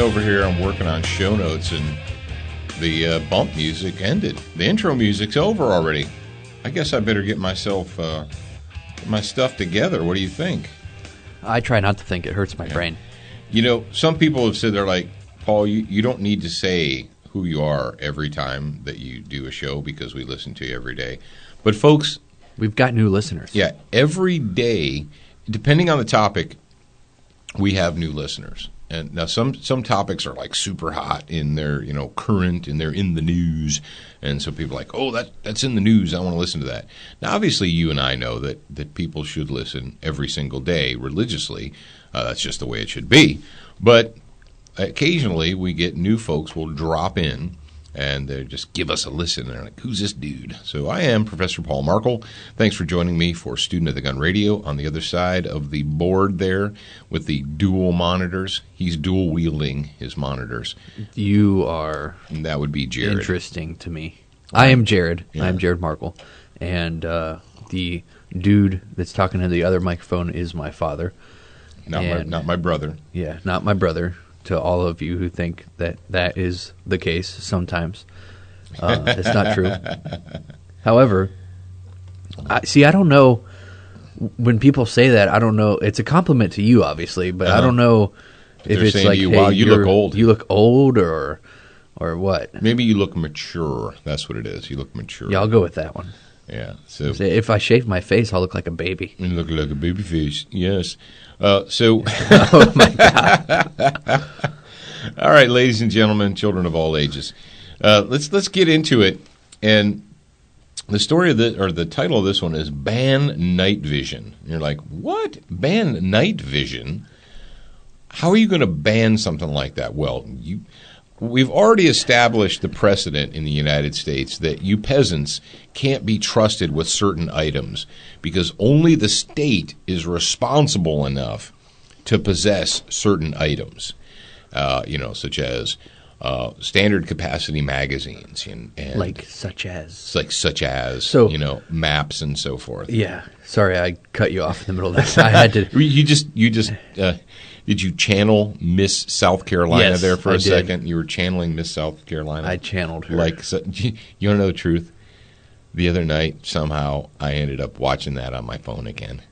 sitting over here, I'm working on show notes, and the uh, bump music ended. The intro music's over already. I guess I better get myself uh, get my stuff together. What do you think? I try not to think. It hurts my brain. You know, some people have said they're like, Paul, you, you don't need to say who you are every time that you do a show because we listen to you every day. But folks, We've got new listeners. yeah, every day, depending on the topic, we have new listeners. And now some some topics are like super hot in their you know current and they're in the news, and so people are like, oh that that's in the news. I want to listen to that. Now, obviously, you and I know that that people should listen every single day religiously. Uh, that's just the way it should be. But occasionally, we get new folks will drop in and they just give us a listen. And they're like, who's this dude? So I am Professor Paul Markel. Thanks for joining me for Student of the Gun Radio. On the other side of the board there with the dual monitors, he's dual wielding his monitors. You are And that would be Jared. interesting to me. I am Jared. Yeah. I am Jared Markel, and uh, the dude that's talking to the other microphone is my father. Not, my, not my brother. Yeah, not my brother. To all of you who think that that is the case, sometimes uh, it's not true. However, I, see, I don't know when people say that. I don't know. It's a compliment to you, obviously, but I Uh-huh. don't know if it's like, you, hey, "Wow, you look old." You look old, or or what? Maybe you look mature. That's what it is. You look mature. Yeah, I'll go with that one. Yeah. So If I shave my face, I'll look like a baby. you look like a baby face. Yes. Uh, so. oh my god! All right, ladies and gentlemen, children of all ages, uh, let's let's get into it. And the story of the or the title of this one is "Ban Night Vision." And you're like, what? Ban night vision? How are you going to ban something like that? Well, you. We've already established the precedent in the United States that you peasants can't be trusted with certain items because only the state is responsible enough to possess certain items uh, you know, such as uh, standard capacity magazines and, and like such as. like such as So- you know maps and so forth. Yeah. Sorry, I cut you off in the middle of that. I had to. You just you just uh, did you channel Miss South Carolina Yes, there for a I did. second? You were channeling Miss South Carolina. I channeled her. like so, you want to know the truth? The other night, somehow I ended up watching that on my phone again,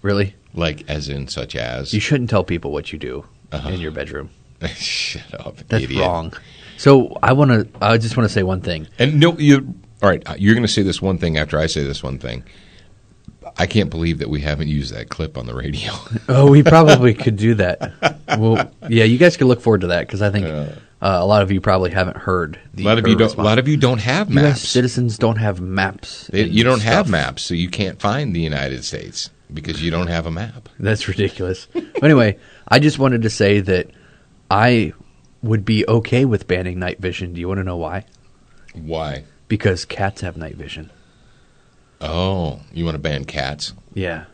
really? like as in such as. You shouldn't tell people what you do Uh-huh. in your bedroom. Shut up, That's idiot. wrong. So I want to. I just want to say one thing. And no, you. All right, you're going to say this one thing after I say this one thing. I can't believe that we haven't used that clip on the radio. Oh, we probably could do that. Well, yeah, you guys could look forward to that because I think uh, a lot of you probably haven't heard. The a lot of you don't. A lot of you don't have U.S. maps. citizens don't have maps. You don't have maps, so you can't find the United States because you don't have a map. That's ridiculous. anyway, I just wanted to say that I would be okay with banning night vision. Do you want to know why? Why? Because cats have night vision. Oh, you want to ban cats? Yeah.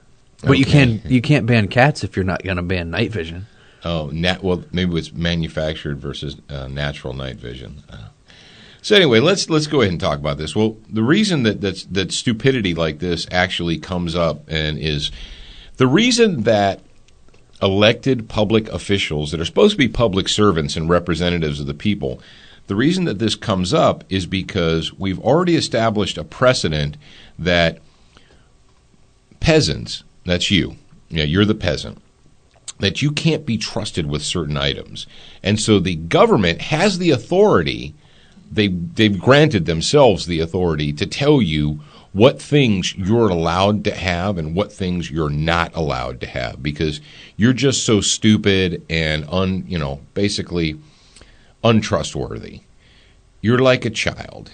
But you Okay. can you can't ban cats if you're not going to ban night vision. Oh, nat. Well, maybe it's manufactured versus uh, natural night vision. Uh, so anyway, let's let's go ahead and talk about this. Well, the reason that that's, that stupidity like this actually comes up and is the reason that elected public officials that are supposed to be public servants and representatives of the people. The reason that this comes up is because we've already established a precedent that peasants, that's you, yeah, you're the peasant, that you can't be trusted with certain items. And so the government has the authority, they, they've granted themselves the authority to tell you what things you're allowed to have and what things you're not allowed to have because you're just so stupid and un, you know, basically untrustworthy. You're like a child.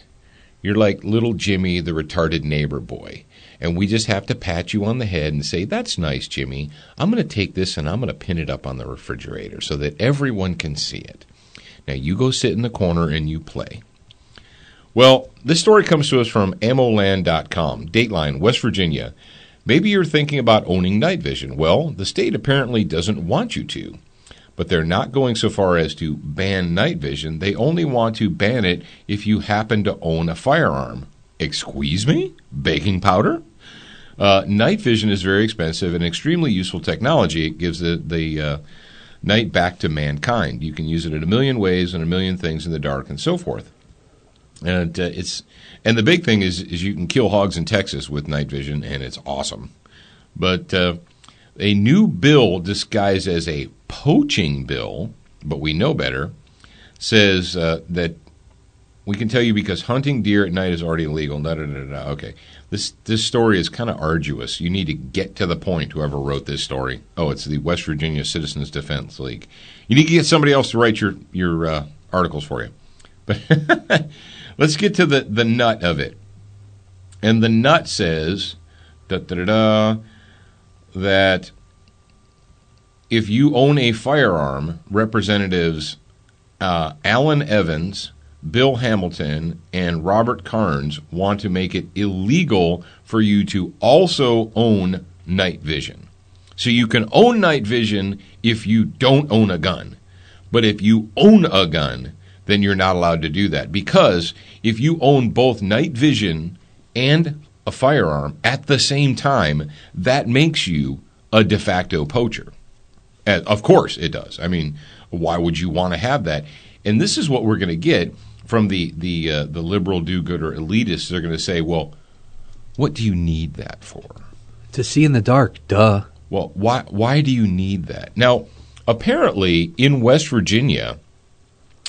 You're like little Jimmy, the retarded neighbor boy. And we just have to pat you on the head and say, That's nice, Jimmy. I'm going to take this and I'm going to pin it up on the refrigerator so that everyone can see it. Now you go sit in the corner and you play. Well, this story comes to us from AmmoLand.com, Dateline, West Virginia. Maybe you're thinking about owning night vision. Well, the state apparently doesn't want you to. But they're not going so far as to ban night vision. They only want to ban it if you happen to own a firearm. Excuse me? Baking powder? Uh, night vision is very expensive and extremely useful technology. It gives the, the uh, night back to mankind. You can use it in a million ways and a million things in the dark and so forth. And uh, it's and the big thing is is you can kill hogs in Texas with night vision, and it's awesome. But uh, a new bill disguised as a poaching bill, but we know better, says uh, that we can tell you because hunting deer at night is already illegal. Da, da, da, da. Okay, this this story is kind of arduous. You need to get to the point. Whoever wrote this story. Oh, it's the West Virginia Citizens Defense League. You need to get somebody else to write your your uh, articles for you. But let's get to the the nut of it. And the nut says da, da, da, da, that if you own a firearm, representatives uh, Allen Evans, Bill Hamilton, and Robert Karnes want to make it illegal for you to also own night vision. So you can own night vision if you don't own a gun. But if you own a gun, then you're not allowed to do that. Because if you own both night vision and a firearm at the same time, that makes you a de facto poacher. Of course it does. I mean, why would you want to have that? And this is what we're going to get from the the uh, the liberal do-gooder elitists. They're going to say, "Well, what do you need that for?" To see in the dark, duh. Well, why why do you need that? Now, apparently in West Virginia,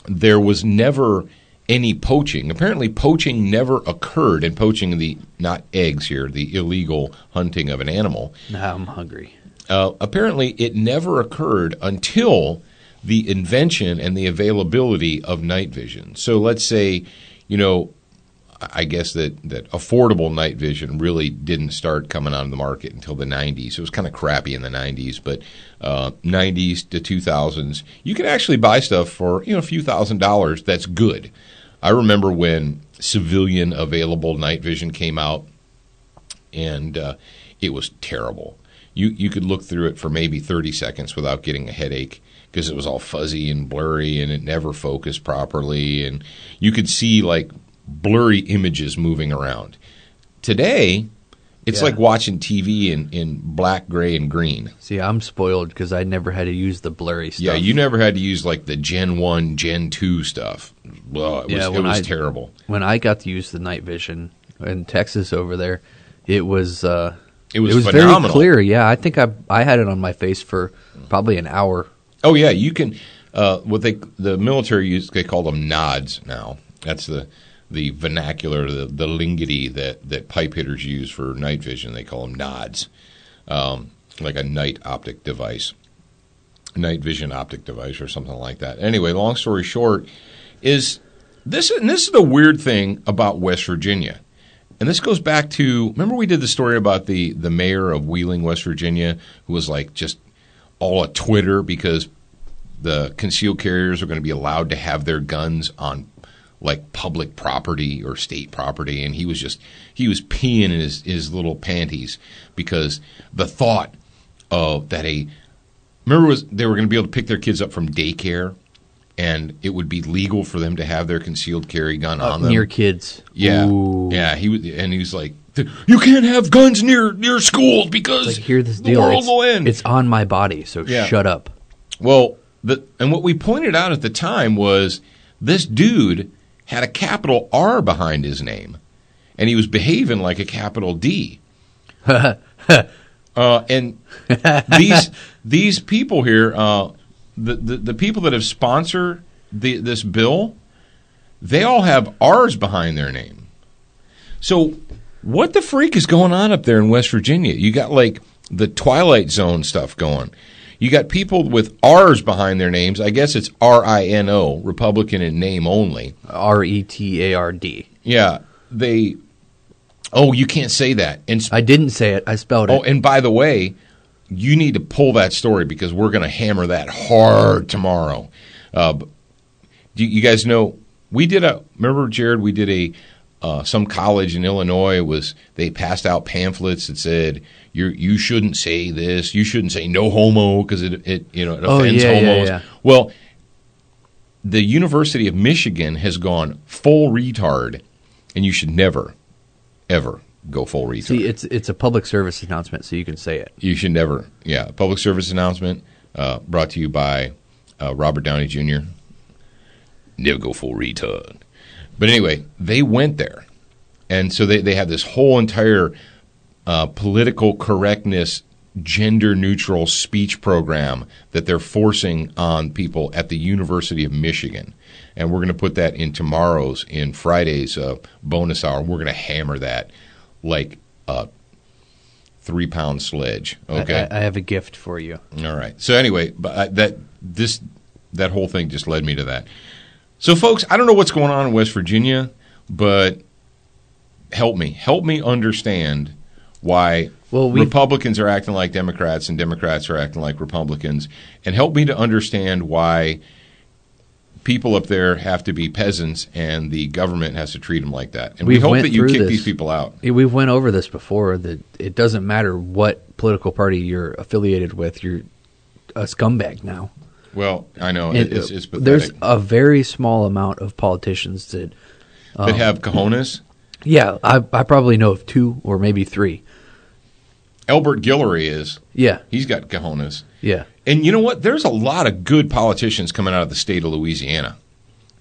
there was never any poaching. Apparently, poaching never occurred, and poaching the not eggs here, the illegal hunting of an animal. Now I'm hungry. Uh, apparently, it never occurred until the invention and the availability of night vision. So let's say, you know, I guess that, that affordable night vision really didn't start coming on the market until the 90s. It was kind of crappy in the 90s, but uh, 90s to 2000s, you could actually buy stuff for you know a few thousand dollars. That's good. I remember when civilian available night vision came out, and uh, it was terrible. You you could look through it for maybe 30 seconds without getting a headache because it was all fuzzy and blurry and it never focused properly, and you could see like blurry images moving around. Today, it's Yeah. like watching TV in, in black, gray, and green. See, I'm spoiled because I never had to use the blurry stuff. Yeah, you never had to use like the Gen 1, Gen 2 stuff. Well, it was, it was I- terrible. when I got to use the night vision in Texas over there, it was uh, It was very phenomenal. clear. Yeah, I think I I had it on my face for probably an hour. Oh yeah, you can. Uh, what they the military use they call them nods now. That's the the vernacular, the the lingity that that pipe hitters use for night vision. They call them nods, um, like a night optic device, night vision optic device, or something like that. Anyway, long story short, is this and this is the weird thing about West Virginia. And this goes back to remember we did the story about the the mayor of Wheeling, West Virginia, who was like just all a Twitter because the concealed carriers are going to be allowed to have their guns on like public property or state property. And he was just he was peeing in his, his little panties because the thought of that a remember was they were going to be able to pick their kids up from daycare and it would be legal for them to have their concealed carry gun on them near kids. yeah, Ooh. yeah. He was, and he was like, "You can't have guns near near schools because Like hear this the deal. world It's, will end." it's on my body, so Yeah. shut up. well, the and what we pointed out at the time was this dude had a capital R behind his name, and he was behaving like a capital D. uh, and these these people here, uh, the, the the people that have sponsored the, this bill, they all have R's behind their name. So, what the freak is going on up there in West Virginia? You got like the Twilight Zone stuff going. You got people with R's behind their names. I guess it's R I N O, Republican in name only. R e t a r d. Yeah, they. Oh, you can't say that. And I didn't say it. I spelled it. oh, and by the way, you need to pull that story because we're going to hammer that hard tomorrow. Uh, do you, guys know we did a? Remember, Jared? We did a. Uh, some college in Illinois was they passed out pamphlets that said you you shouldn't say this, you shouldn't say no homo because it it you know it Oh, offends yeah, yeah, homos. yeah. Well, the University of Michigan has gone full retard, and you should never, ever go full retard. See, it's it's a public service announcement, so you can say it. You should never, yeah. Public service announcement. uh, brought to you by uh, Robert Downey Jr. Never go full retard. But anyway, they went there. And so they, they have this whole entire uh, political correctness, gender neutral speech program that they're forcing on people at the University of Michigan. And we're going to put that in tomorrow's, in Friday's uh, bonus hour. We're going to hammer that like a three pound sledge. Okay. I, I have a gift for you. All right. So anyway, but I, that this that whole thing just led me to that. So folks, I don't know what's going on in West Virginia, but help me, help me understand why Well, Republicans are acting like Democrats and Democrats are acting like Republicans, and help me to understand why people up there have to be peasants and the government has to treat them like that. And we We've hope that you kick this. these people out. We've went over this before that it doesn't matter what political party you're affiliated with, you're a scumbag now. Well, I know And, it's, it's there's a very small amount of politicians that, that um, have cojones. yeah, I, I probably know of two or maybe three. Albert Guillory is. Yeah, He's got cojones. yeah. And you know what? There's a lot of good politicians coming out of the state of Louisiana.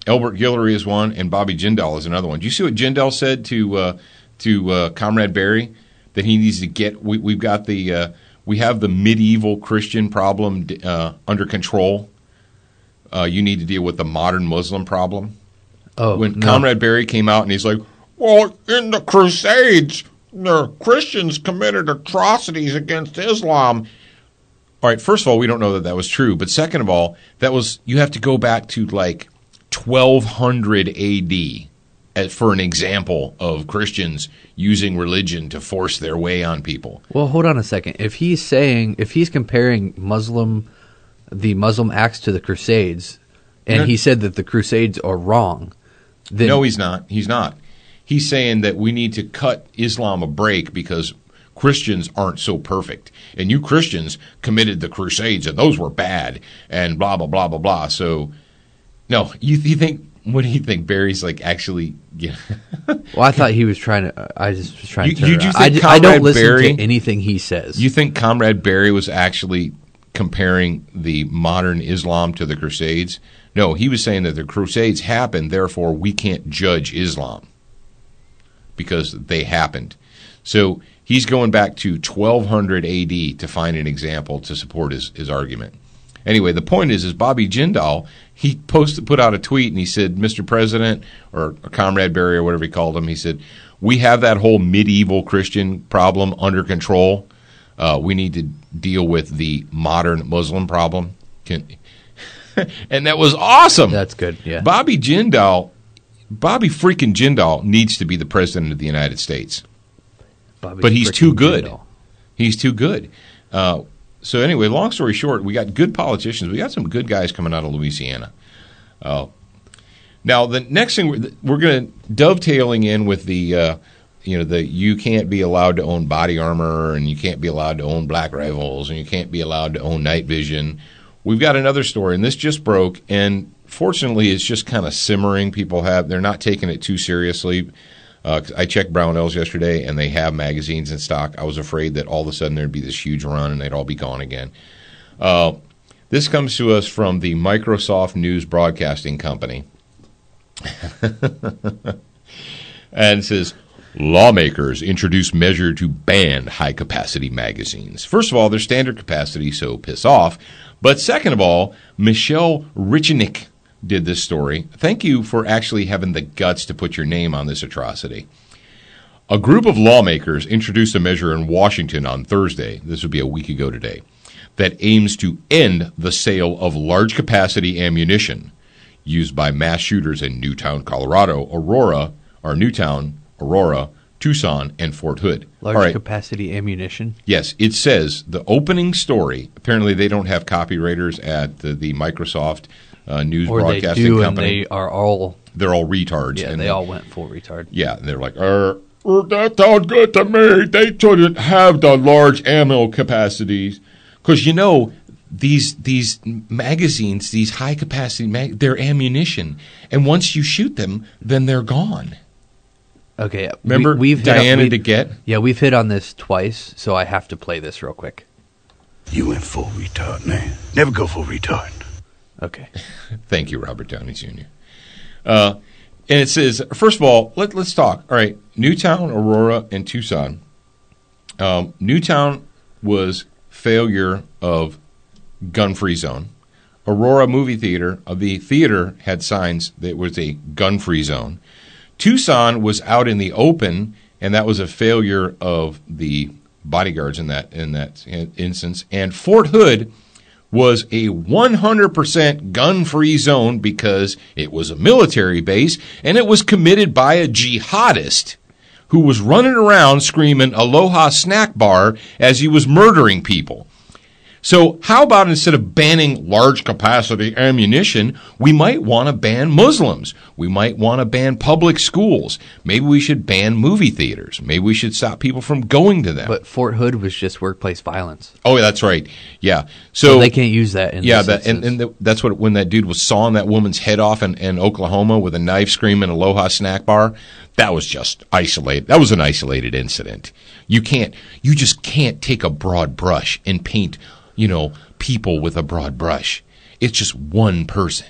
Albert Guillory is one, and Bobby Jindal is another one. Do you see what Jindal said to uh, to uh, Comrade Barry that he needs to get? We, we've got the uh, we have the medieval Christian problem uh, under control. Uh, you need to deal with the modern Muslim problem. Oh, when no. Comrade Barry came out and he's like, "Well, in the Crusades, the Christians committed atrocities against Islam." All right, first of all, we don't know that that was true, but second of all, that was you have to go back to like 1200 AD eh, for an example of Christians using religion to force their way on people. Well, hold on a second. If he's saying, if he's comparing Muslim, the Muslim acts to the Crusades, and No. he said that the Crusades are wrong, then No, he's not. He's not. He's saying that we need to cut Islam a break because Christians aren't so perfect. And you Christians committed the Crusades and those were bad and blah, blah, blah, blah, blah. So, no, you, you think, what do you think? Barry's like actually, yeah. well, I thought he was trying to. I just was trying You- to. you it do around. think I, I don't listen Barry- to anything he says. you think Comrade Barry was actually comparing the modern Islam to the Crusades? No, he was saying that the Crusades happened, therefore we can't judge Islam because they happened. So he's going back to 1200 AD to find an example to support his, his argument. Anyway, the point is, is Bobby Jindal he posted put out a tweet and he said, "Mr. President or, or Comrade Barry or whatever he called him, he said, we have that whole medieval Christian problem under control. Uh, we need to deal with the modern Muslim problem." Can, and that was awesome. That's good. Yeah. Bobby Jindal, Bobby freaking Jindal needs to be the president of the United States. Bobby but he's too good. He's too good. Uh, so anyway, long story short, we got good politicians. We got some good guys coming out of Louisiana. Uh, now the next thing we're, we're going to dovetailing in with the uh, you know the you can't be allowed to own body armor and you can't be allowed to own black rifles and you can't be allowed to own night vision. We've got another story and this just broke and fortunately it's just kind of simmering. People have they're not taking it too seriously. Uh, I checked Brownells yesterday, and they have magazines in stock. I was afraid that all of a sudden there'd be this huge run, and they'd all be gone again. Uh, this comes to us from the Microsoft News Broadcasting Company, and says lawmakers introduce measure to ban high capacity magazines. First of all, they're standard capacity, so piss off. But second of all, Michelle Richinick did this story. Thank you for actually having the guts to put your name on this atrocity. A group of lawmakers introduced a measure in Washington on Thursday, this would be a week ago today, that aims to end the sale of large capacity ammunition used by mass shooters in Newtown, Colorado, Aurora, or Newtown, Aurora, Tucson, and Fort Hood. Large right. capacity ammunition. Yes, it says the opening story. Apparently, they don't have copywriters at the, the Microsoft uh, News Or they Broadcasting do, and Company. they are all. They're all retards. Yeah, and they all went full retard. Yeah, and they're like, er, er, that sounds good to me. They shouldn't have the large ammo capacities, because you know these these magazines, these high capacity mag, they're ammunition, and once you shoot them, then they're gone. Okay. Remember we, we've Diana we- DeGette? Yeah, we've hit on this twice, so I have to play this real quick. You went full retard, man. Never go full retard. Okay. Thank you, Robert Downey Jr. Uh, and it says, first of all, let, let's talk. All right, Newtown, Aurora, and Tucson. Um, Newtown was failure of gun-free zone. Aurora movie theater, uh, the theater had signs that it was a gun-free zone. Tucson was out in the open, and that was a failure of the bodyguards in that in that instance. And Fort Hood was a 100% gun-free zone because it was a military base and it was committed by a jihadist who was running around screaming "Aloha Snack Bar" as he was murdering people. So, how about instead of banning large capacity ammunition, we might want to ban Muslims. We might want to ban public schools. Maybe we should ban movie theaters. Maybe we should stop people from going to them. But Fort Hood was just workplace violence. Oh, that's right. Yeah. So, So they can't use that in yeah, that, and, and the, that's what when that dude was sawing that woman's head off in, in Oklahoma with a knife, screaming "Aloha Snack Bar." That was just isolated. That was an isolated incident. You can't. You just can't take a broad brush and paint, you know, people with a broad brush. It's just one person.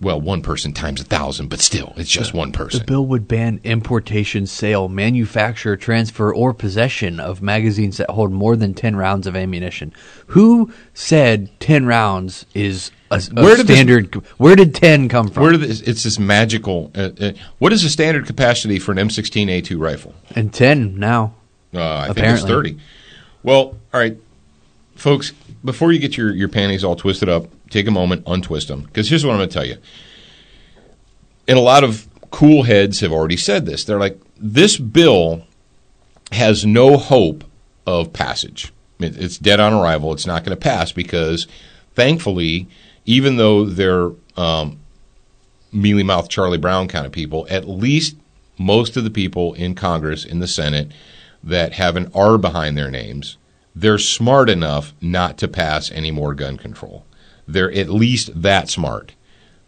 Well, one person times a thousand, but still, it's just one person. The bill would ban importation, sale, manufacture, transfer, or possession of magazines that hold more than 10 rounds of ammunition. Who said 10 rounds is a, a Where did this- standard? where did 10 come from? Where did this, it's this magical? Uh, uh, what is the standard capacity for an M16A2 rifle? and 10 now. Uh, I think it's 30. Well, all right, folks, before you get your, your panties all twisted up, take a moment, untwist them. Because here's what I'm going to tell you. And a lot of cool heads have already said this. They're like, this bill has no hope of passage. It's dead on arrival. It's not going to pass because, thankfully, even though they're um, mealy mouthed Charlie Brown kind of people, at least most of the people in Congress, in the Senate, that have an R behind their names, they're smart enough not to pass any more gun control. They're at least that smart.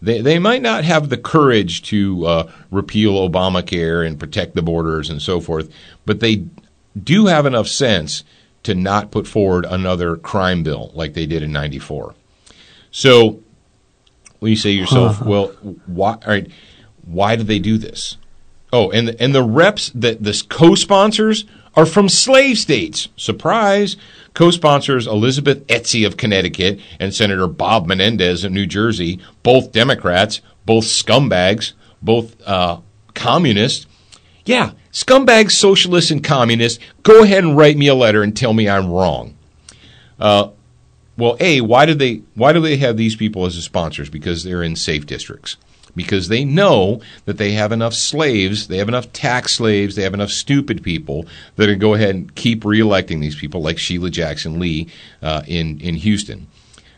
They, they might not have the courage to uh, repeal Obamacare and protect the borders and so forth, but they do have enough sense to not put forward another crime bill like they did in 94. So when you say to yourself, well, why, all right, why did they do this? Oh, and and the reps that this co-sponsors are from slave states. Surprise! Co-sponsors Elizabeth Etzy of Connecticut and Senator Bob Menendez of New Jersey, both Democrats, both scumbags, both uh, communists. Yeah, scumbags, socialists, and communists. Go ahead and write me a letter and tell me I'm wrong. Uh, well, a why do they why do they have these people as sponsors? Because they're in safe districts. Because they know that they have enough slaves, they have enough tax slaves, they have enough stupid people that are go ahead and keep reelecting these people, like Sheila Jackson Lee uh, in in Houston.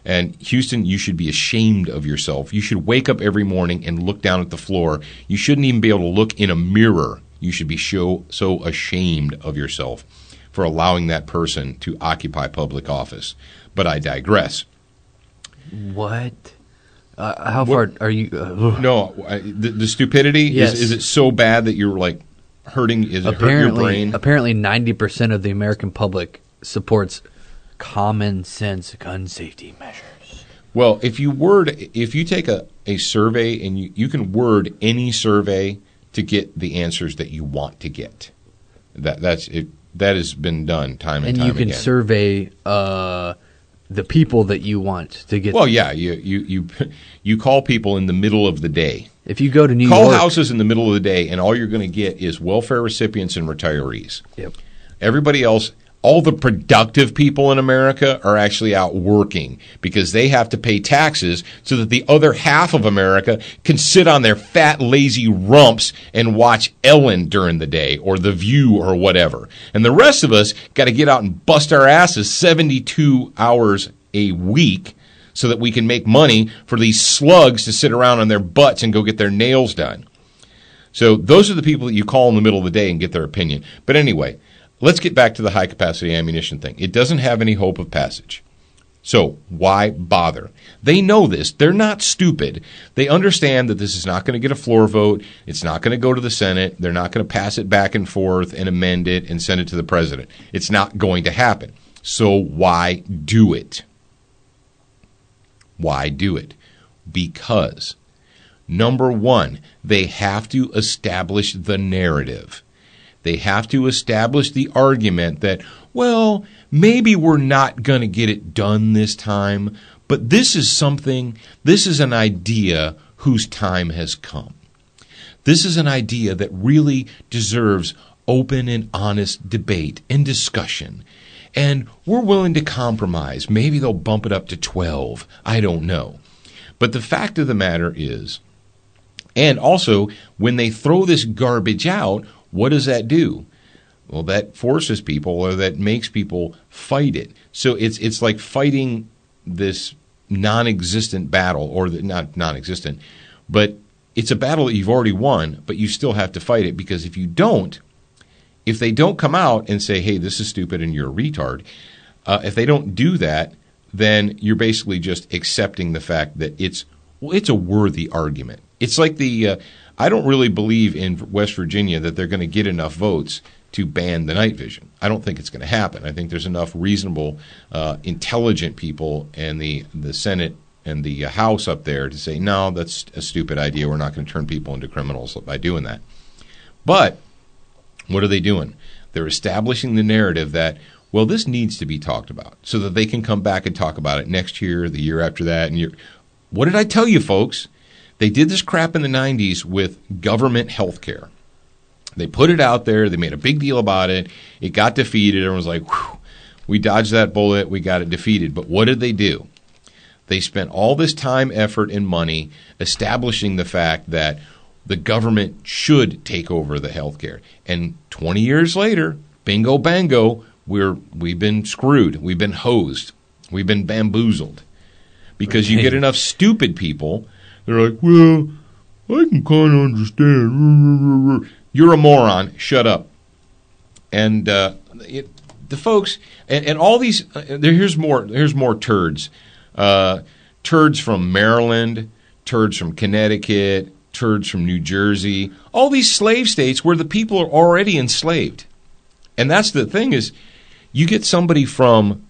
And Houston, you should be ashamed of yourself. You should wake up every morning and look down at the floor. You shouldn't even be able to look in a mirror. You should be so, so ashamed of yourself for allowing that person to occupy public office. But I digress. What? Uh, how far are you? Uh, No, I, the, the stupidity Yes. is, is it so bad that you're like hurting? Is it hurt your apparently, brain? apparently, 90% of the American public supports common sense gun safety measures. Well, if you word, if you take a, a survey and you, you can word any survey to get the answers that you want to get, that that's it. That has been done time and, And time you can again. survey uh, the people that you want to get. well, yeah, you, you you you call people in the middle of the day. if you go to New Call York, houses in the middle of the day, and all you're going to get is welfare recipients and retirees. Yep. Everybody else, all the productive people in America are actually out working because they have to pay taxes so that the other half of America can sit on their fat, lazy rumps and watch Ellen during the day or The View or whatever. And the rest of us got to get out and bust our asses 72 hours a week so that we can make money for these slugs to sit around on their butts and go get their nails done. So those are the people that you call in the middle of the day and get their opinion. But anyway, let's get back to the high capacity ammunition thing. It doesn't have any hope of passage. So why bother? They know this. They're not stupid. They understand that this is not going to get a floor vote. It's not going to go to the Senate. They're not going to pass it back and forth and amend it and send it to the president. It's not going to happen. So why do it? Why do it? Because, number one, they have to establish the narrative. They have to establish the argument that, well, maybe we're not going to get it done this time, but this is something, this is an idea whose time has come. This is an idea that really deserves open and honest debate and discussion. And we're willing to compromise. Maybe they'll bump it up to 12. I don't know. But the fact of the matter is, and also, when they throw this garbage out, what does that do? Well, that forces people or that makes people fight it. So it's it's like fighting this non-existent battle or the, not non-existent, but it's a battle that you've already won, but you still have to fight it because if you don't, if they don't come out and say, "Hey, this is stupid and you're a retard," uh, if they don't do that, then you're basically just accepting the fact that it's well, it's a worthy argument. It's like the uh, I don't really believe in West Virginia that they're going to get enough votes to ban the night vision. I don't think it's going to happen. I think there's enough reasonable, uh, intelligent people in the the Senate and the uh, House up there to say no, that's a stupid idea. We're not going to turn people into criminals by doing that. But what are they doing? They're establishing the narrative that, well, this needs to be talked about so that they can come back and talk about it next year, the year after that. And what did I tell you, folks? They did this crap in the 90s with government health care. They put it out there. They made a big deal about it. It got defeated. Everyone was like, Whew, we dodged that bullet. We got it defeated. But what did they do? They spent all this time, effort, and money establishing the fact that the government should take over the healthcare. And 20 years later, bingo bango, we're we've been screwed. We've been hosed. We've been bamboozled. Because you get enough stupid people, they're like, "Well, I can kind of understand." You're a moron. Shut up. And uh, it, the folks, and, and all these. Uh, there, here's more. Here's more turds. Uh, turds from Maryland, turds from Connecticut, turds from New Jersey, all these slave states where the people are already enslaved. And that's the thing is you get somebody from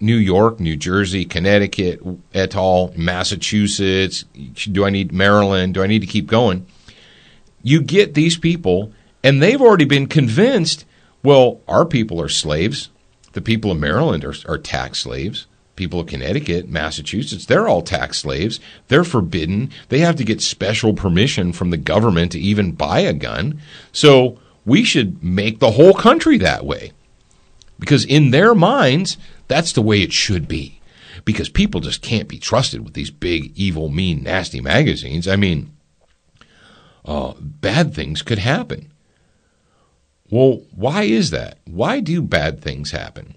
New York, New Jersey, Connecticut, et al., Massachusetts, do I need Maryland, do I need to keep going? You get these people and they've already been convinced, well, our people are slaves. The people of Maryland are, are tax slaves people of Connecticut, Massachusetts, they're all tax slaves. They're forbidden. They have to get special permission from the government to even buy a gun. So we should make the whole country that way. Because in their minds, that's the way it should be. Because people just can't be trusted with these big, evil, mean, nasty magazines. I mean, uh, bad things could happen. Well, why is that? Why do bad things happen?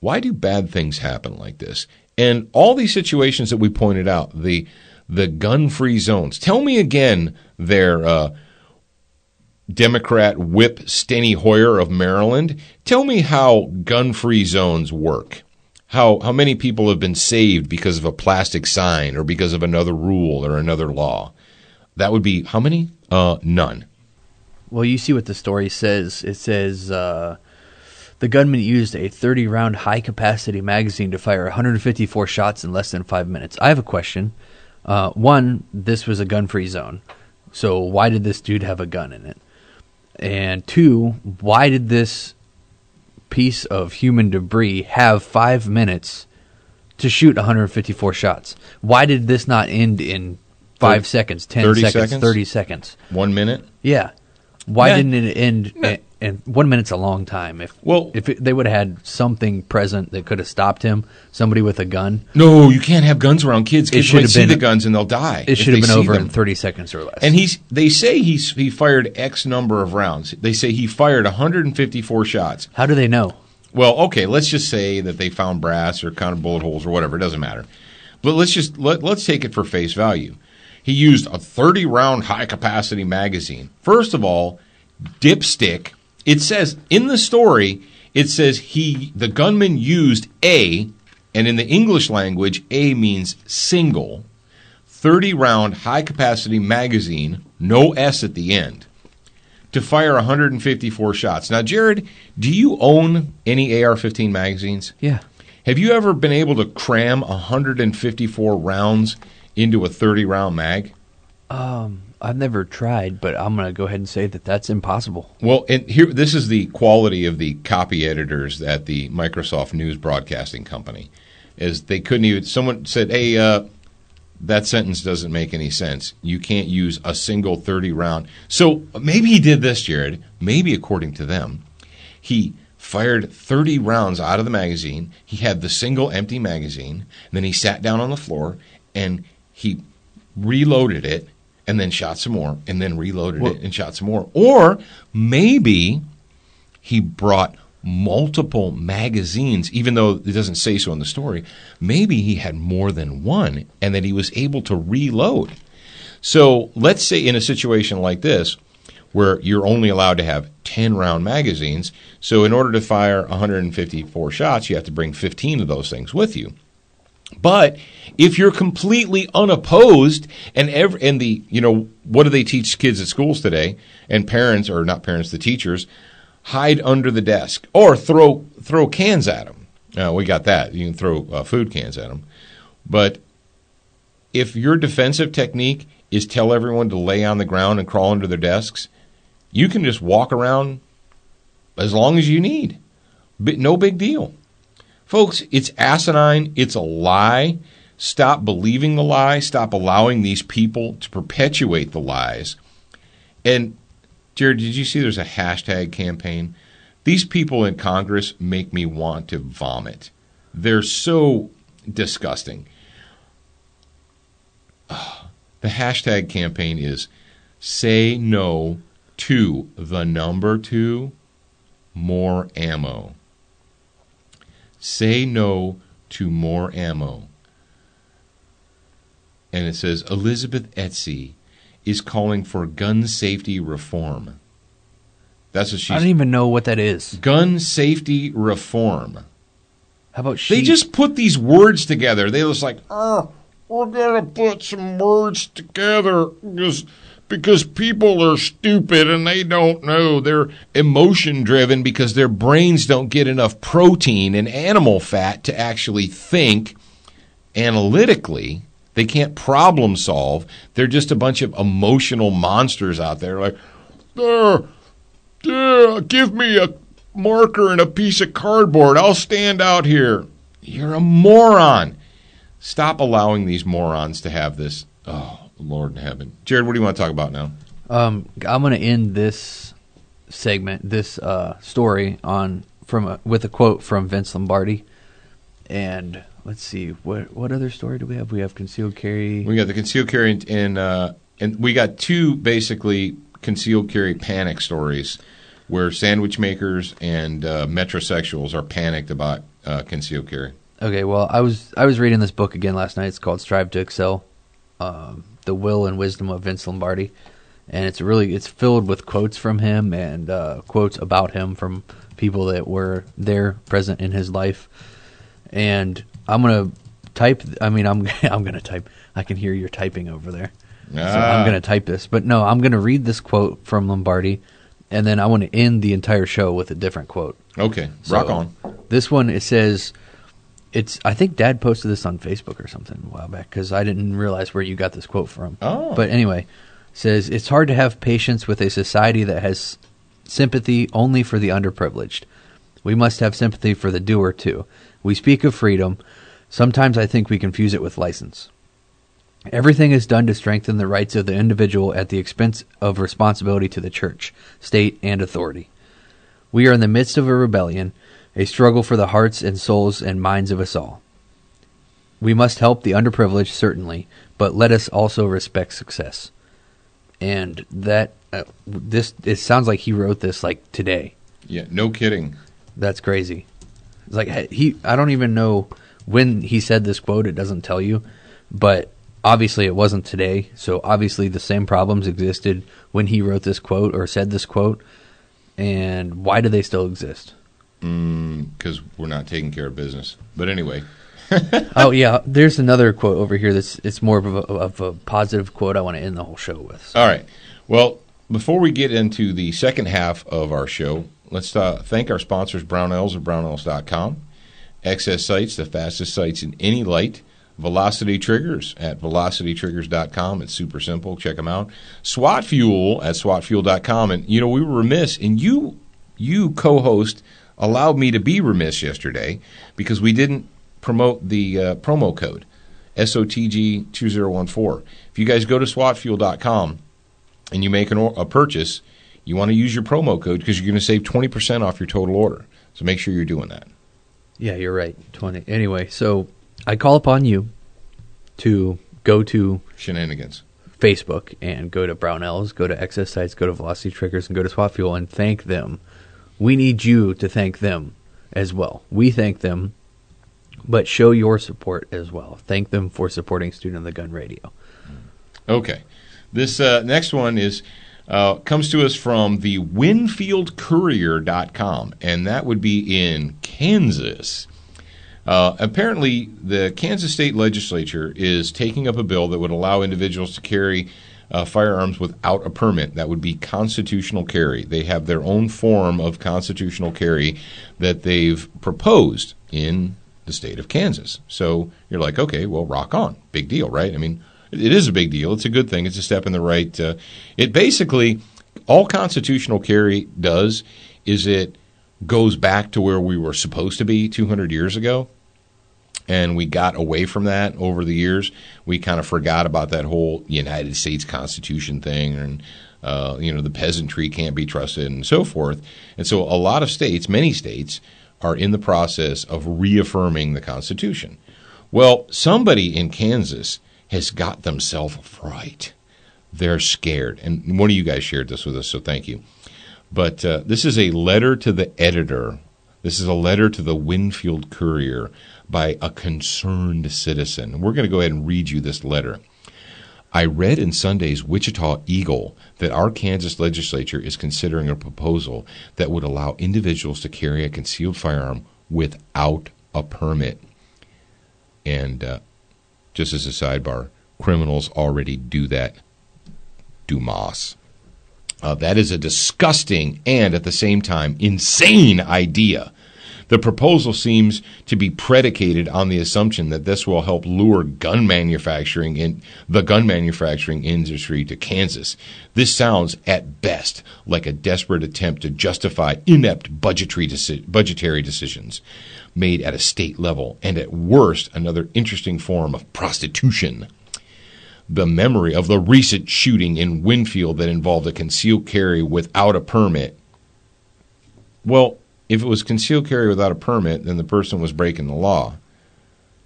Why do bad things happen like this? And all these situations that we pointed out, the the gun-free zones. Tell me again, there, uh, Democrat Whip Steny Hoyer of Maryland. Tell me how gun-free zones work. How how many people have been saved because of a plastic sign or because of another rule or another law? That would be how many? Uh, none. Well, you see what the story says. It says. Uh the gunman used a 30 round high capacity magazine to fire 154 shots in less than five minutes. I have a question. Uh, one, this was a gun free zone. So why did this dude have a gun in it? And two, why did this piece of human debris have five minutes to shoot 154 shots? Why did this not end in five 30, seconds, 10 seconds, seconds, 30 seconds? One minute? Yeah. Why yeah. didn't it end? and one minute's a long time. If well, if it, they would have had something present that could have stopped him, somebody with a gun. No, you can't have guns around kids. Kids might see the guns and they'll die. It should have been over them. in thirty seconds or less. And he's they say he's he fired X number of rounds. They say he fired 154 shots. How do they know? Well, okay, let's just say that they found brass or counted bullet holes or whatever. It doesn't matter. But let's just let, let's take it for face value. He used a 30 round high capacity magazine. First of all, dipstick it says in the story, it says he the gunman used a, and in the English language, a means single, 30 round high capacity magazine, no S at the end, to fire 154 shots. Now, Jared, do you own any AR-15 magazines? Yeah. Have you ever been able to cram 154 rounds into a 30 round mag? Um, I've never tried, but I'm gonna go ahead and say that that's impossible. Well, and here this is the quality of the copy editors at the Microsoft News Broadcasting Company. Is they couldn't even someone said, "Hey, uh, that sentence doesn't make any sense. You can't use a single 30 round." So maybe he did this, Jared. Maybe according to them, he fired 30 rounds out of the magazine. He had the single empty magazine. And then he sat down on the floor and he reloaded it and then shot some more and then reloaded Well- it and shot some more. Or maybe he brought multiple magazines, even though it doesn't say so in the story. Maybe he had more than one and that he was able to reload. So let's say in a situation like this, where you're only allowed to have 10 round magazines. So, in order to fire 154 shots, you have to bring 15 of those things with you. But if you're completely unopposed and ev- and the you know what do they teach kids at schools today and parents or not parents the teachers hide under the desk or throw throw cans at them. Uh, we got that. You can throw uh, food cans at them. But if your defensive technique is tell everyone to lay on the ground and crawl under their desks, you can just walk around as long as you need. No big deal. Folks, it's asinine. It's a lie. Stop believing the lie. Stop allowing these people to perpetuate the lies. And, Jared, did you see there's a hashtag campaign? These people in Congress make me want to vomit. They're so disgusting. The hashtag campaign is say no to the number two more ammo. Say no to more ammo. And it says Elizabeth Etsy is calling for gun safety reform. That's what she. I don't even know what that is. gun safety reform. How about she? They just put these words together. They was like, oh, we're gonna put some words together because because people are stupid and they don't know. They're emotion driven because their brains don't get enough protein and animal fat to actually think analytically. They can't problem solve. They're just a bunch of emotional monsters out there. Like, there, give me a marker and a piece of cardboard. I'll stand out here. You're a moron. Stop allowing these morons to have this. Oh, Lord in heaven. Jared, what do you want to talk about now? Um, I'm going to end this segment, this uh, story on from a, with a quote from Vince Lombardi, and let's see what what other story do we have? We have concealed carry. We got the concealed carry and, and, uh, and we got two basically concealed carry panic stories where sandwich makers and uh, metrosexuals are panicked about uh, concealed carry. Okay, well, I was I was reading this book again last night. It's called Strive to Excel, um, the will and wisdom of Vince Lombardi, and it's really it's filled with quotes from him and uh, quotes about him from people that were there present in his life. And I'm gonna type. I mean, I'm I'm gonna type. I can hear you're typing over there. So Ah. I'm gonna type this, but no, I'm gonna read this quote from Lombardi, and then I want to end the entire show with a different quote. Okay, rock on. This one it says it's I think dad posted this on Facebook or something a while back cuz I didn't realize where you got this quote from. Oh. But anyway, says it's hard to have patience with a society that has sympathy only for the underprivileged. We must have sympathy for the doer too. We speak of freedom, sometimes I think we confuse it with license. Everything is done to strengthen the rights of the individual at the expense of responsibility to the church, state, and authority. We are in the midst of a rebellion, a struggle for the hearts and souls and minds of us all. We must help the underprivileged, certainly, but let us also respect success. And that uh, this it sounds like he wrote this like today. Yeah, no kidding. That's crazy. It's like he I don't even know when he said this quote. It doesn't tell you, but obviously it wasn't today. So obviously the same problems existed when he wrote this quote or said this quote. And why do they still exist? Because we're not taking care of business. But anyway, oh yeah, there's another quote over here that's it's more of a, of a positive quote I want to end the whole show with. So, all right. Well, before we get into the second half of our show, let's uh, thank our sponsors, Brownells of brownells.com, XS Sights, the fastest sights in any light, Velocity Triggers at velocitytriggers.com. It's super simple. Check them out. SWAT Fuel at swatfuel.com. And, you know, we were remiss, and you, you co-host, allowed me to be remiss yesterday because we didn't promote the uh, promo code, SOTG2014. If you guys go to swatfuel.com and you make an or- a purchase, you want to use your promo code because you're going to save 20% off your total order. So make sure you're doing that. Yeah, you're right. 20. Anyway, so I call upon you to go to Shenanigans. Facebook and go to Brownells, go to Sights, go to Velocity Triggers, and go to SWAT Fuel and thank them. We need you to thank them as well. We thank them, but show your support as well. Thank them for supporting Student of the Gun Radio. Okay. This uh, next one is uh, comes to us from the WinfieldCourier.com, and that would be in Kansas. Uh, apparently, the Kansas state legislature is taking up a bill that would allow individuals to carry uh, firearms without a permit. That would be constitutional carry. They have their own form of constitutional carry that they've proposed in the state of Kansas. So you're like, okay, well, rock on. Big deal, right? I mean, it is a big deal. It's a good thing. It's a step in the right. Uh, it basically all constitutional carry does is it goes back to where we were supposed to be 200 years ago, and we got away from that over the years. We kind of forgot about that whole United States Constitution thing, and uh, you know the peasantry can't be trusted, and so forth. And so a lot of states, many states, are in the process of reaffirming the Constitution. Well, somebody in Kansas has got themselves right. They're scared. And one of you guys shared this with us, so thank you. But uh, this is a letter to the editor. This is a letter to the Winfield Courier by a concerned citizen. We're going to go ahead and read you this letter. I read in Sunday's Wichita Eagle that our Kansas legislature is considering a proposal that would allow individuals to carry a concealed firearm without a permit. And uh, just as a sidebar, criminals already do that. Dumas. Uh, that is a disgusting and at the same time insane idea. The proposal seems to be predicated on the assumption that this will help lure gun manufacturing in the gun manufacturing industry to Kansas. This sounds at best like a desperate attempt to justify inept budgetary deci- budgetary decisions made at a state level and at worst another interesting form of prostitution the memory of the recent shooting in Winfield that involved a concealed carry without a permit. Well, if it was concealed carry without a permit, then the person was breaking the law.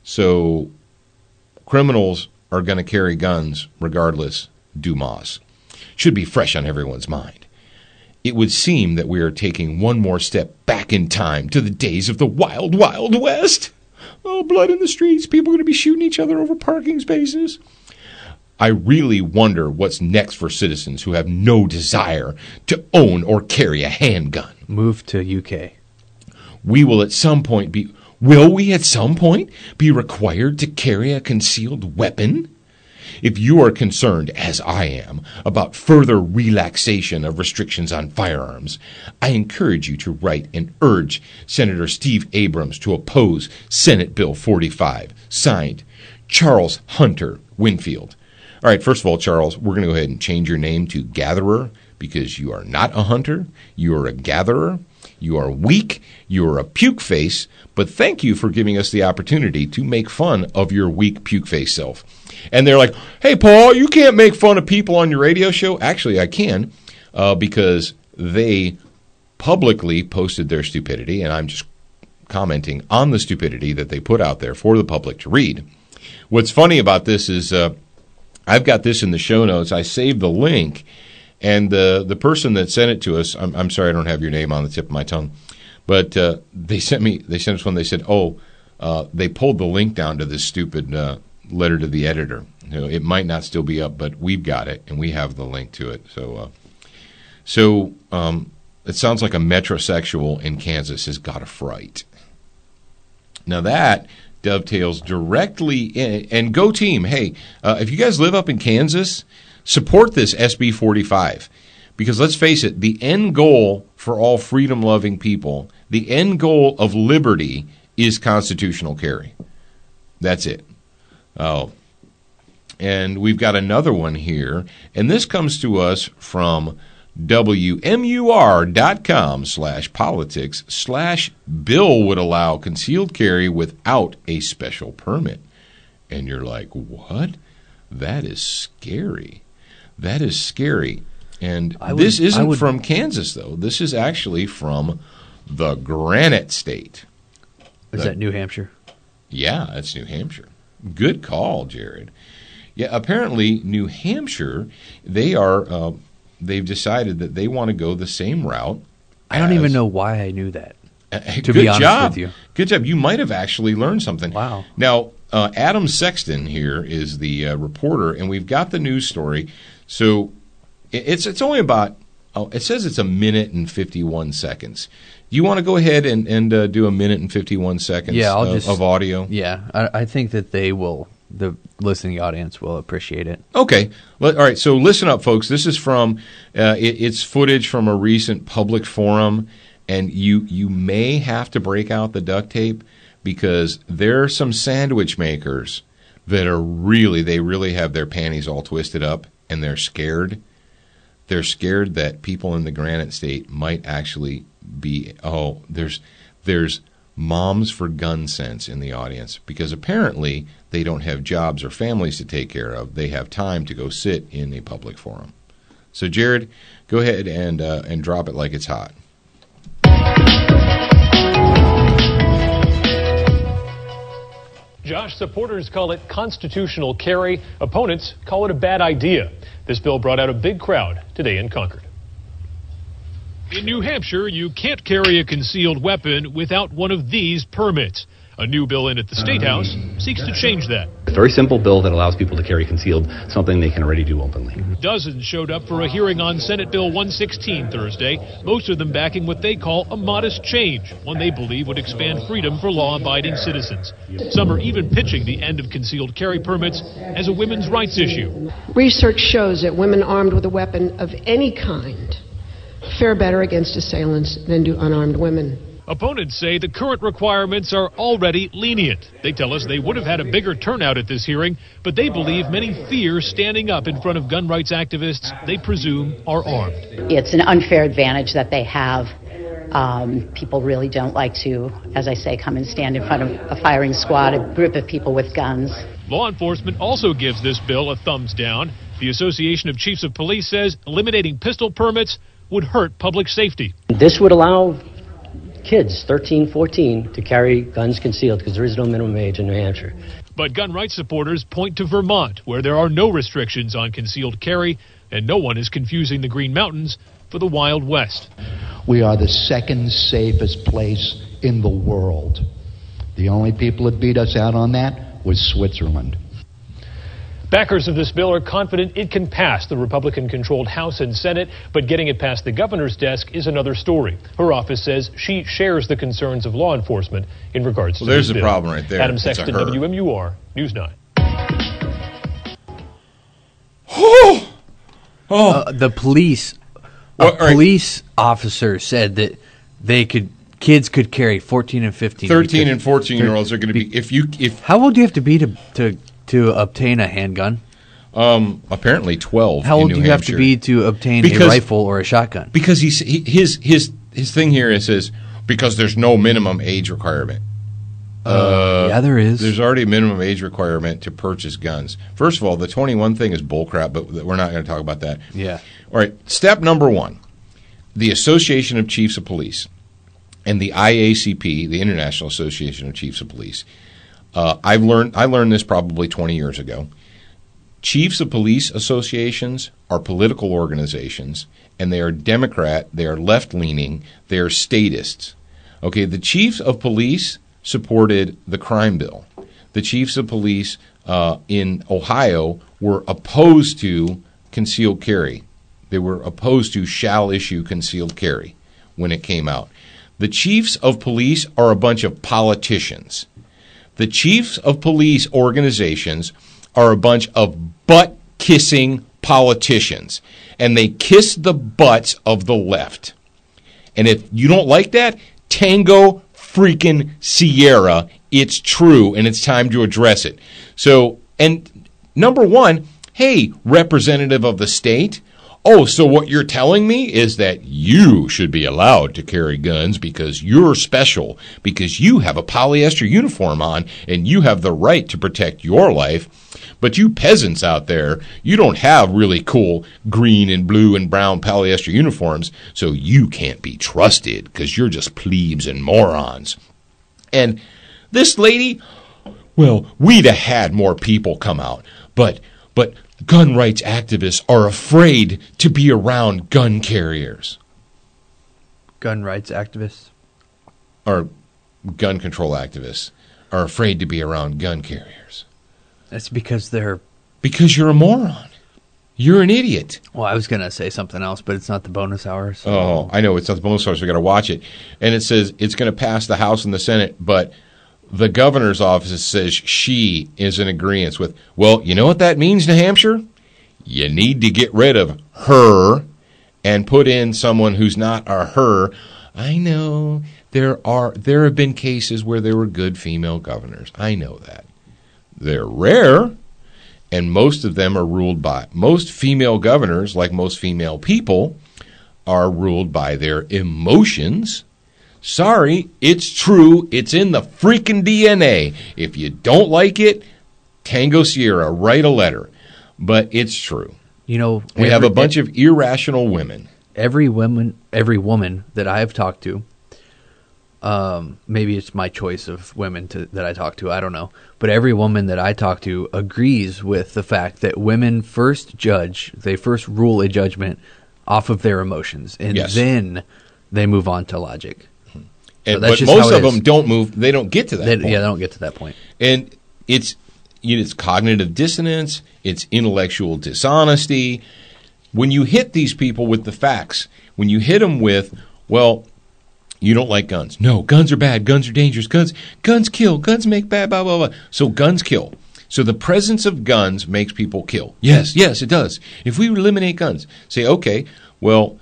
So criminals are going to carry guns regardless, Dumas. Should be fresh on everyone's mind. It would seem that we are taking one more step back in time to the days of the wild, wild west. Oh, blood in the streets. People are going to be shooting each other over parking spaces. I really wonder what's next for citizens who have no desire to own or carry a handgun. Move to UK. We will at some point be will we at some point be required to carry a concealed weapon? If you are concerned, as I am, about further relaxation of restrictions on firearms, I encourage you to write and urge Senator Steve Abrams to oppose Senate Bill 45, signed Charles Hunter Winfield. All right, first of all, Charles, we're going to go ahead and change your name to Gatherer because you are not a hunter. You are a gatherer. You are weak. You are a puke face. But thank you for giving us the opportunity to make fun of your weak puke face self. And they're like, hey, Paul, you can't make fun of people on your radio show. Actually, I can uh, because they publicly posted their stupidity, and I'm just commenting on the stupidity that they put out there for the public to read. What's funny about this is. Uh, I've got this in the show notes. I saved the link, and the the person that sent it to us. I'm, I'm sorry, I don't have your name on the tip of my tongue, but uh, they sent me. They sent us one. They said, "Oh, uh, they pulled the link down to this stupid uh, letter to the editor. You know, it might not still be up, but we've got it, and we have the link to it. So, uh, so um, it sounds like a metrosexual in Kansas has got a fright. Now that dovetails directly in. And go team, hey, uh, if you guys live up in Kansas, support this SB 45 Because let's face it, the end goal for all freedom loving people, the end goal of liberty is constitutional carry. That's it. Oh. And we've got another one here, and this comes to us from WMUR.com slash politics slash bill would allow concealed carry without a special permit. And you're like, what? That is scary. That is scary. And would- this isn't would- from Kansas, though. This is actually from the Granite State. Is that New Hampshire? Yeah, that's New Hampshire. Good call, Jared. Yeah, apparently New Hampshire, they are uh, they've decided that they want to go the same route. I don't even know why I knew that. Uh, to Good be honest job. with you. Good job. You might have actually learned something. Wow. Now, uh, Adam Sexton here is the uh, reporter, and we've got the news story. So it's it's only about oh, it says it's a minute and fifty one seconds. Do you want to go ahead and and uh, do a minute and fifty one seconds Yeah, I'll of, just- of audio? Yeah, I, I think that they will. The listening audience will appreciate it. Okay. Well, all right. So listen up, folks. This is from uh, it, it's footage from a recent public forum, and you you may have to break out the duct tape because there are some sandwich makers that are really they really have their panties all twisted up and they're scared. They're scared that people in the Granite State might actually be oh there's there's moms for gun sense in the audience because apparently they don't have jobs or families to take care of. They have time to go sit in a public forum. So Jared, go ahead and uh, and drop it like it's hot. Josh, supporters call it constitutional carry. Opponents call it a bad idea. This bill brought out a big crowd today in Concord. In New Hampshire, you can't carry a concealed weapon without one of these permits. A new bill in at the State oh, House seeks to change that. A very simple bill that allows people to carry concealed, something they can already do openly. Dozens showed up for a hearing on Senate Bill 116 Thursday, most of them backing what they call a modest change, one they believe would expand freedom for law abiding citizens. Some are even pitching the end of concealed carry permits as a women's rights issue. Research shows that women armed with a weapon of any kind fare better against assailants than do unarmed women. Opponents say the current requirements are already lenient. They tell us they would have had a bigger turnout at this hearing, but they believe many fear standing up in front of gun rights activists they presume are armed. It's an unfair advantage that they have. Um, people really don't like to, as I say, come and stand in front of a firing squad, a group of people with guns. Law enforcement also gives this bill a thumbs down. The Association of Chiefs of Police says eliminating pistol permits would hurt public safety. This would allow kids, 13, 14, to carry guns concealed because there is no minimum age in New Hampshire. But gun rights supporters point to Vermont, where there are no restrictions on concealed carry, and no one is confusing the Green Mountains for the Wild West. We are the second safest place in the world. The only people that beat us out on that was Switzerland. Backers of this bill are confident it can pass the Republican controlled House and Senate, but getting it past the governor's desk is another story. Her office says she shares the concerns of law enforcement in regards Well, to there's this the bill. problem right there. Adam It's Sexton. WMUR, News 9. oh. Uh, the police, Well, a police officer said that they could kids could carry 14 and 15. 13 and 14 year olds are going to be if you if How old do you have to be to to to obtain a handgun? um apparently 12 How old do you have to be to obtain Because- a rifle or a shotgun? because he's he, his his his thing here is says because there's no minimum age requirement. yeah, there is. Uh, There's already a minimum age requirement to purchase guns. First of all, the 21 thing is bullcrap, but we're not going to talk about that. Yeah. All right. Step number one: the Association of Chiefs of Police and the IACP, the International Association of Chiefs of Police. Uh, I've learned I learned this probably 20 years ago. Chiefs of police associations are political organizations, and they are Democrat, they are left leaning, they are statists. Okay, the chiefs of police supported the crime bill. The chiefs of police uh, in Ohio were opposed to concealed carry. They were opposed to shall issue concealed carry when it came out. The chiefs of police are a bunch of politicians. The chiefs of police organizations are a bunch of butt kissing politicians. and they kiss the butts of the left. And if you don't like that, Tango freaking Sierra, it's true and it's time to address it. So, and number one, hey, representative of the state, Oh, so what you're telling me is that you should be allowed to carry guns because you're special, because you have a polyester uniform on and you have the right to protect your life. But you peasants out there, you don't have really cool green and blue and brown polyester uniforms, so you can't be trusted because you're just plebes and morons. And this lady, well, we'd have had more people come out, but but gun rights activists are afraid to be around gun carriers Gun rights activists. or gun control activists are afraid to be around gun carriers That's because they're. because you're a moron. You're an idiot. Well, I was gonna say something else, but it's not the bonus hour. So. Oh, I know it's not the bonus source. We got to watch it, and it says it's going to pass the House and the Senate, but the governor's office says she is in agreement with. Well, you know what that means, New Hampshire? You need to get rid of her and put in someone who's not a her. I know there are there have been cases where there were good female governors. I know that. They're rare, and most of them are ruled by most female governors, like most female people, are ruled by their emotions. Sorry, it's true. It's in the freaking DNA. If you don't like it, Tango Sierra, write a letter. But it's true. You know, We have a every- bunch of irrational women. every woman every woman that I have talked to um, maybe it's my choice of women to, that I talk to. I don't know, but every woman that I talk to agrees with the fact that women first judge, they first rule a judgment off of their emotions, and Yes. then they move on to logic. And, that's but most of is. them don't move. They don't get to that. They, point. yeah, they don't get to that point. and it's you know, it's cognitive dissonance, it's intellectual dishonesty. When you hit these people with the facts, when you hit them with, well, you don't like guns. No, guns are bad. Guns are dangerous. Guns, guns kill. Guns make bad. Blah blah blah. So guns kill. So the presence of guns makes people kill. Yes, yes, it does. If we eliminate guns, say okay, well,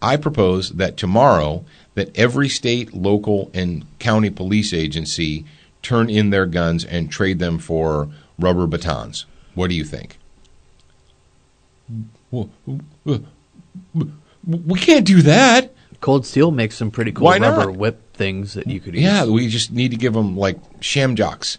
I propose that tomorrow that every state, local, and county police agency turn in their guns and trade them for rubber batons. What do you think? Well, uh, We can't do that. Cold Steel makes some pretty cool Why not? rubber whip things that you could use. Yeah, we just need to give them like sham jocks.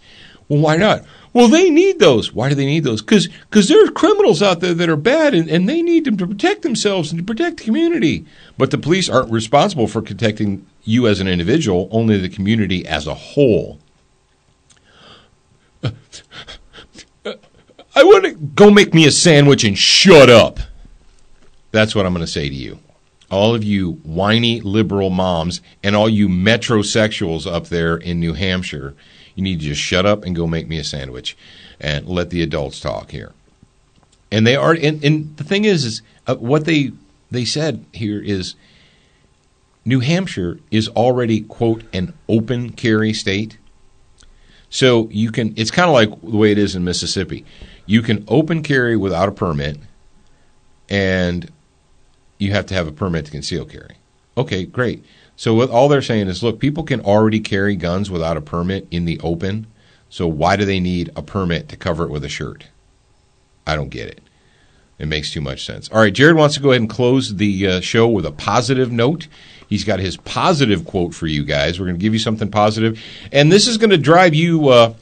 Well, why not? Well, they need those. Why do they need those? Because because there are criminals out there that are bad, and, and they need them to protect themselves and to protect the community. But the police aren't responsible for protecting you as an individual, only the community as a whole. I want to go make me a sandwich and shut up. That's what I'm going to say to you. All of you whiny liberal moms and all you metrosexuals up there in New Hampshire, you need to just shut up and go make me a sandwich and let the adults talk here. And they are, and, and the thing is, is uh, what they they said here is New Hampshire is already quote an open carry state. So you can it's kind of like the way it is in Mississippi. You can open carry without a permit and you have to have a permit to conceal carry. Okay, great. So what all they're saying is look, people can already carry guns without a permit in the open. So why do they need a permit to cover it with a shirt? I don't get it. It makes too much sense. All right, Jared wants to go ahead and close the uh, show with a positive note. He's got his positive quote for you guys. We're going to give you something positive. and this is going to drive you, uh,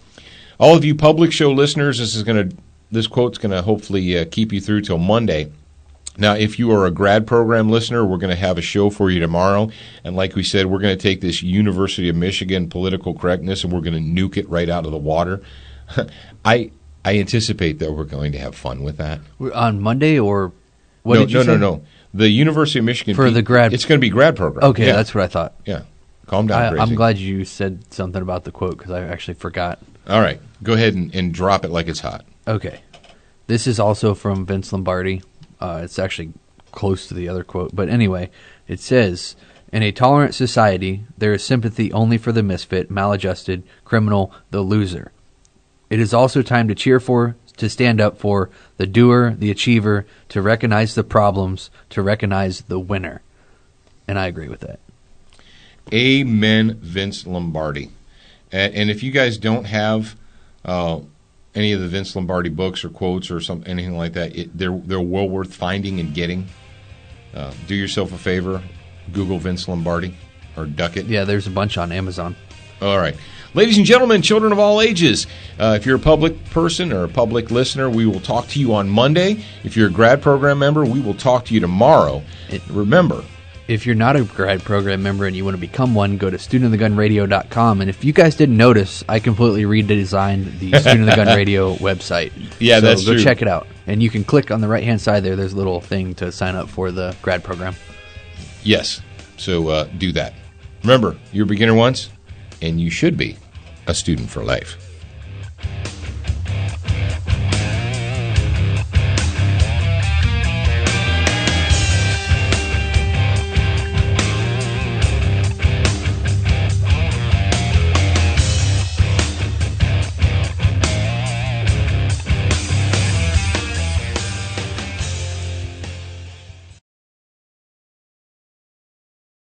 all of you public show listeners. This is going to, this quote's going to hopefully uh, keep you through till Monday. Now, if you are a grad program listener, we're going to have a show for you tomorrow. And like we said, we're going to take this University of Michigan political correctness and we're going to nuke it right out of the water. I I anticipate that we're going to have fun with that. We're On Monday or what no, did you no, say? no, no. The University of Michigan For pe- the grad- It's going to be grad program. Okay, Yeah. that's what I thought. yeah. Calm down, I. I'm glad you said something about the quote because I actually forgot. All right, go ahead and, and drop it like it's hot. Okay. This is also from Vince Lombardi. Uh, it's actually close to the other quote. But anyway, it says In a tolerant society, there is sympathy only for the misfit, maladjusted, criminal, the loser. It is also time to cheer for, to stand up for the doer, the achiever, to recognize the problems, to recognize the winner. And I agree with that. Amen, Vince Lombardi. And, if you guys don't have uh, any of the Vince Lombardi books or quotes or something, anything like that, it, they're they're well worth finding and getting. Uh, do yourself a favor, Google Vince Lombardi or duck it. Yeah, there's a bunch on Amazon. All right. Ladies and gentlemen, children of all ages, uh, if you're a public person or a public listener, we will talk to you on Monday. If you're a grad program member, we will talk to you tomorrow. It- Remember, If you're not a grad program member and you want to become one, go to studentofthegunradio.com. And if you guys didn't notice, I completely redesigned the Student of the Gun Radio website. Yeah, so that's go true. check it out. And you can click on the right hand side there. There's a little thing to sign up for the grad program. yes. So uh, do that. Remember, you're a beginner once, and you should be a student for life.